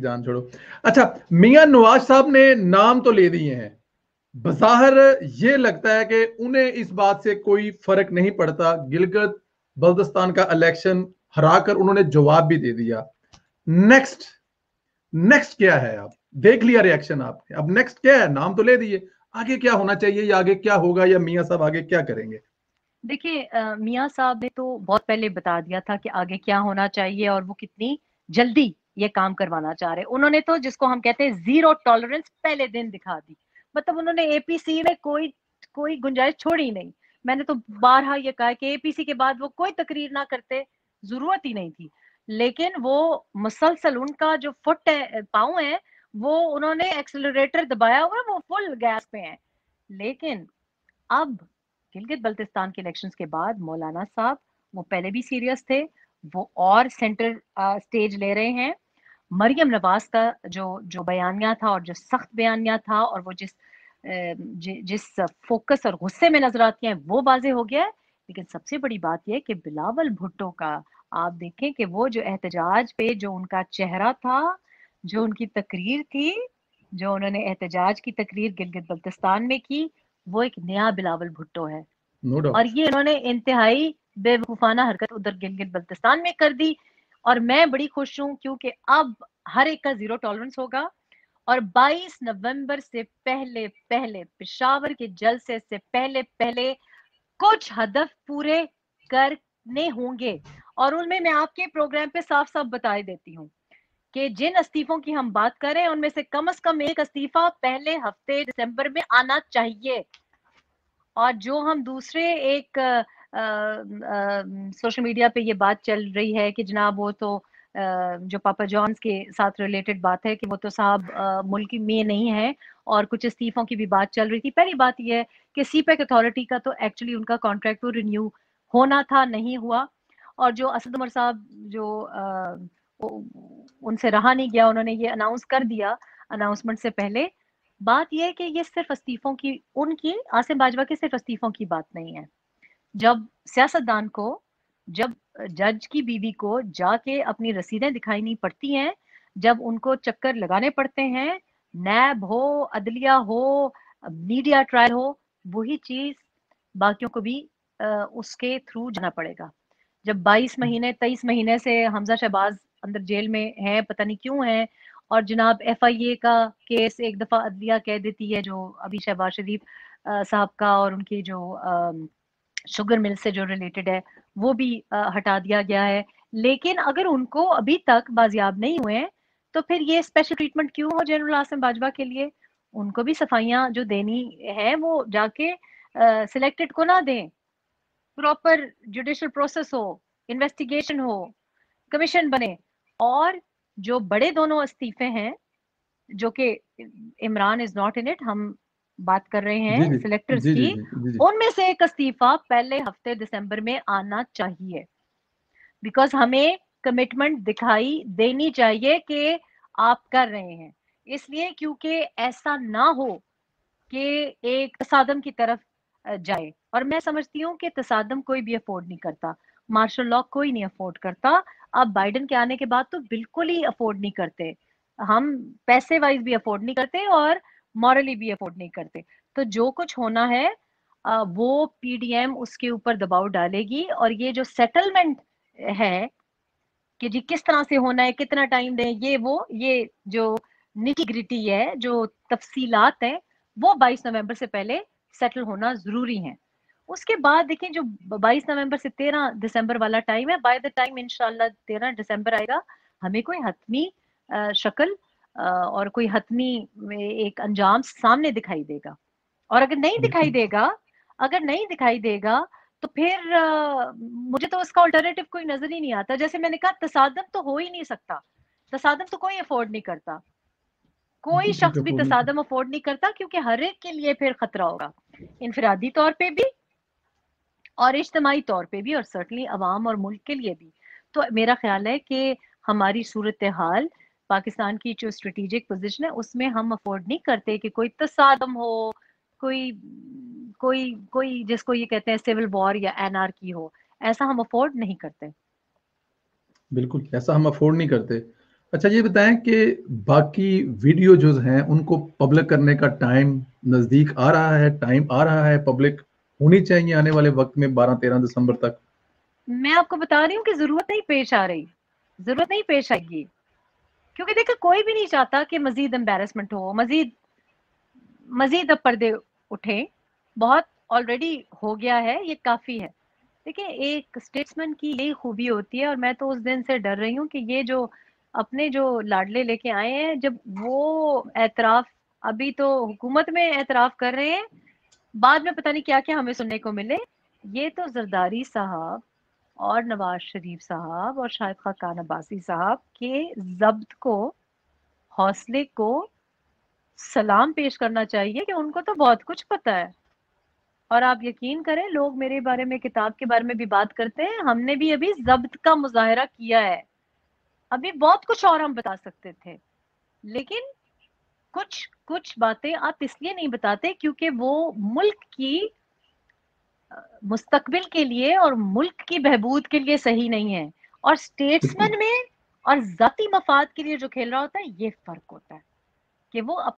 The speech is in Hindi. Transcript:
जान छोड़ो। अच्छा मियाँ नवाज़ साहब ने नाम तो ले दिए हैं। बजाहर ये लगता है कि उन्हें इस बात से कोई फ़र्क नहीं पड़ता। गिलगित बल्दिस्तान का इलेक्शन हराकर उन्होंने जवाब भी दे दिया। नेक्स्ट नेक्स्ट क्या है आप? देख लिया रिएक्शन आपने। अब नेक्स्ट क्या है? नाम तो ले दिए। आगे क्या होना चाहिए? या आगे क्या होगा? या मियाँ साहब आगे क्या करेंगे? देखिए मियाँ साहब ने तो बहुत पहले बता दिया था कि आगे क्या होना चाहिए और वो कितनी जल्दी ये काम करवाना चाह रहे उन्होंने तो जिसको हम कहते हैं ज़ीरो टॉलरेंस पहले दिन दिखा दी। मतलब उन्होंने एपीसी में कोई कोई गुंजाइश छोड़ी नहीं। मैंने तो बारहा ये कहा कि एपीसी के बाद वो कोई तकरीर ना करते, ज़रूरत ही नहीं थी। लेकिन वो मुसलसल उनका जो फुट है, पाँव है, वो उन्होंने एक्सेलरेटर दबाया हुआ वो फुल गैस पे है। लेकिन अब गिलगित बल्तिस्तान के इलेक्शंस के बाद मौलाना साहब, वो पहले भी सीरियस थे, वो और सेंटर स्टेज ले रहे हैं। मरियम नवाज़ का जो जो बयानिया था और जो सख्त बयानिया था और वो जिस ज, जिस फोकस और गुस्से में नज़र आती हैं वो वाजे हो गया है। लेकिन सबसे बड़ी बात यह कि बिलावल भुट्टो का आप देखें कि वो जो एहतजाज पे जो उनका चेहरा था जो उनकी तकरीर थी जो उन्होंने एहतजाज की तकरीर गिलगित बल्तिस्तान में की वो एक नया बिलावल भुट्टो है। No और ये उन्होंने इंतहाई बेवकूफाना हरकत उधर गिलगित बल्तिस्तान में कर दी। और मैं बड़ी खुश हूँ क्योंकि अब हर एक का ज़ीरो टॉलरेंस होगा। और 22 नवंबर से पहले पहले, पिशावर के जलसे से पहले पहले कुछ हदफ पूरे करने होंगे। और उनमें मैं आपके प्रोग्राम पे साफ़ साफ़ बता देती हूँ कि जिन इस्तीफों की हम बात करें, उनमें से कम से कम एक इस्तीफा पहले हफ़्ते दिसंबर में आना चाहिए। और जो हम दूसरे एक सोशल मीडिया पे ये बात चल रही है कि जनाब वो तो जो पापा जॉन्स के साथ रिलेटेड बात है कि वो तो साहब मुल्क में नहीं है और कुछ इस्तीफों की भी बात चल रही थी। पहली बात यह है कि सी पैक अथॉरिटी का तो एक्चुअली उनका कॉन्ट्रैक्ट वो रिन्यू होना था नहीं हुआ। और जो असद उमर साहब जो आ, उनसे रहा नहीं गया उन्होंने ये अनाउंस कर दिया अनाउंसमेंट से पहले। बात यह है कि ये सिर्फ़ इस्तीफों की उनकी आसिम बाजवा के सिर्फ़ इस्तीफों की बात नहीं है। जब सियासतदान को जब जज की बीवी को जाके अपनी रसीदें दिखाई नहीं पड़ती हैं जब उनको चक्कर लगाने पड़ते हैं नैब हो अदलिया हो मीडिया ट्रायल हो वही चीज़ बाकियों को भी आ, उसके थ्रू जाना पड़ेगा। जब 22 महीने 23 महीने से हमजा शहबाज अंदर जेल में है पता नहीं क्यों है और जनाब एफआईए का केस एक दफ़ा अदलिया कह देती है जो अभी शहबाज शरीफ साहब का और उनकी जो शुगर मिल से जो रिलेटेड है वो भी आ, हटा दिया गया है। लेकिन अगर उनको अभी तक बाजियाब नहीं हुए हैं तो फिर ये स्पेशल ट्रीटमेंट क्यों हो जनरल आसम बाजवा के लिए? उनको भी सफाइयाँ जो देनी है वो जाके सिलेक्टेड को ना दें। प्रॉपर जुडिशल प्रोसेस हो इन्वेस्टिगेशन हो कमीशन बने। और जो बड़े दोनों इस्तीफे हैं जो कि Imran is not in it हम बात कर रहे हैं सिलेक्टर्स की। उनमें से एक इस्तीफा पहले हफ़्ते दिसंबर में आना चाहिए। बिकॉज़ हमें कमिटमेंट दिखाई देनी चाहिए कि आप कर रहे हैं। इसलिए क्योंकि ऐसा ना हो कि एक तसादम की तरफ़ जाए। और मैं समझती हूँ कि तसादम कोई भी अफोर्ड नहीं करता। मार्शल लॉ कोई नहीं अफोर्ड करता। अब बाइडन के आने के बाद तो बिल्कुल ही अफोर्ड नहीं करते। हम पैसे वाइज भी अफोर्ड नहीं करते और मॉरली भी अफोर्ड नहीं करते। तो जो कुछ होना है वो पीडीएम उसके ऊपर दबाव डालेगी और ये जो सेटलमेंट है कि जी किस तरह से होना है, कितना टाइम दें ये वो, ये जो निटी है, जो तफसीलात है, वो 22 नवंबर से पहले सेटल होना ज़रूरी है। उसके बाद देखिए जो 22 नवंबर से 13 दिसंबर वाला टाइम है बाय द टाइम इनशाला 13 दिसंबर आएगा, हमें कोई हतमी शक्ल और कोई हतमी एक अंजाम सामने दिखाई देगा। और अगर नहीं दिखाई देगा अगर नहीं दिखाई देगा तो फिर आ, मुझे तो उसका ऑल्टरनेटिव कोई नज़र ही नहीं आता। जैसे मैंने कहा तसादम तो हो ही नहीं सकता। तसादम तो कोई अफोर्ड नहीं करता। कोई शख्स भी तसादम अफोर्ड नहीं करता क्योंकि हर एक के लिए फिर खतरा होगा। इनफरादी तौर पे भी और इज्तमाही तौर पे भी और सर्टनली अवाम और मुल्क के लिए भी। तो मेरा ख्याल है कि हमारी सूरत हाल पाकिस्तान की जो स्ट्रेटेजिक पोजीशन है उसमें हम अफोर्ड नहीं करते कि कोई तसादम हो कोई कोई कोई जिसको ये कहते हैं सिविल वॉर या एनआरकी हो ऐसा हम अफोर्ड नहीं करते। बिल्कुल ऐसा हम अफोर्ड नहीं करते। अच्छा ये बताएँ कि बाकी वीडियो जो हैं उनको पब्लिक करने का टाइम नज़दीक आ रहा है टाइम आ रहा है पब्लिक होनी चाहिए आने वाले वक्त में 12-13 दिसंबर तक? मैं आपको बता रही हूँ कि ज़रूरत नहीं पेश आ रही ज़रूरत नहीं पेश आएगी। क्योंकि देखो, कोई भी नहीं चाहता कि मजीद एम्बेरसमेंट हो। मजीद मजीद अब पर्दे उठे। बहुत ऑलरेडी हो गया है, ये काफ़ी है। देखिए, एक स्टेट्समैन की यही खूबी होती है और मैं तो उस दिन से डर रही हूँ कि ये जो अपने जो लाडले लेके आए हैं, जब वो एतराफ, अभी तो हुकूमत में एतराफ कर रहे हैं, बाद में पता नहीं क्या क्या हमें सुनने को मिले। ये तो जरदारी साहब और नवाज़ शरीफ साहब और शाहिद खान अब्बासी साहब के जब्त को, हौसले को सलाम पेश करना चाहिए कि उनको तो बहुत कुछ पता है। और आप यकीन करें, लोग मेरे बारे में, किताब के बारे में भी बात करते हैं, हमने भी अभी जब्त का मुजाहरा किया है। अभी बहुत कुछ और हम बता सकते थे। लेकिन कुछ कुछ बातें आप इसलिए नहीं बताते क्योंकि वो मुल्क की मुस्तकबिल के लिए और मुल्क की बहबूद के लिए सही नहीं है। और स्टेट्समैन में और जाती मफाद के लिए जो खेल रहा होता है ये फ़र्क होता है कि वो